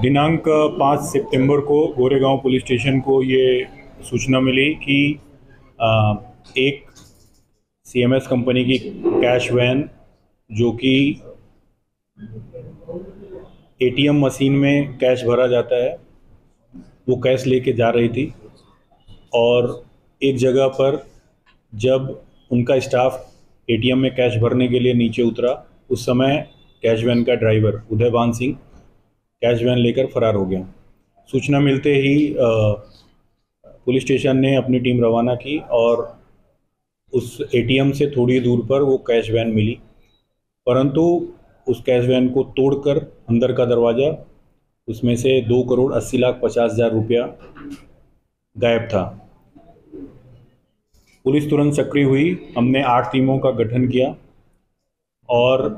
दिनांक पाँच सितंबर को गोरेगांव पुलिस स्टेशन को ये सूचना मिली कि एक सीएमएस कंपनी की कैश वैन जो कि एटीएम मशीन में कैश भरा जाता है, वो कैश लेके जा रही थी और एक जगह पर जब उनका स्टाफ एटीएम में कैश भरने के लिए नीचे उतरा, उस समय कैश वैन का driver Udayvan Singh, cash van लेकर फरार हो गया। सूचना मिलते ही पुलिस स्टेशन ने अपनी टीम रवाना की और उस एटीएम से थोड़ी दूर पर वो कैश वैन मिली। परंतु उस कैश वैन को तोड़कर अंदर का दरवाज़ा, उसमें से दो करोड़ अस्सी लाख पचास हज़ार रुपया गायब था। पुलिस तुरंत सक्रिय हुई, हमने आठ टीमों का गठन किया और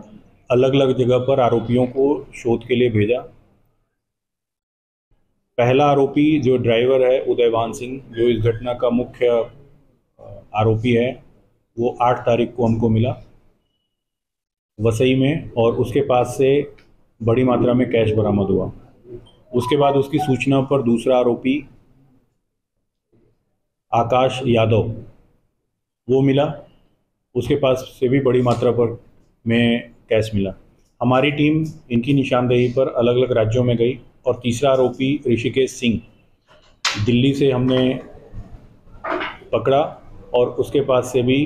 अलग अलग जगह पर आरोपियों को शोध के लिए भेजा। पहला आरोपी जो ड्राइवर है, उदयवान सिंह, जो इस घटना का मुख्य आरोपी है, वो आठ तारीख को हमको मिला वसई में और उसके पास से बड़ी मात्रा में कैश बरामद हुआ। उसके बाद उसकी सूचना पर दूसरा आरोपी, आकाश यादव, वो मिला। उसके पास से भी बड़ी मात्रा पर में कैश मिला। हमारी टीम इनकी निशानदेही पर अलग अलग राज्यों में गई और तीसरा आरोपी ऋषिकेश सिंह। दिल्ली से हमने पकड़ा और उसके पास से भी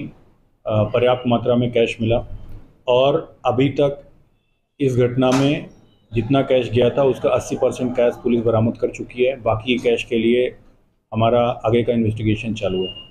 पर्याप्त मात्रा में कैश मिला और अभी तक इस घटना में जितना कैश गया था उसका 80 परसेंट कैश पुलिस बरामद कर चुकी है। बाकी कैश के लिए हमारा आगे का इन्वेस्टिगेशन चालू है।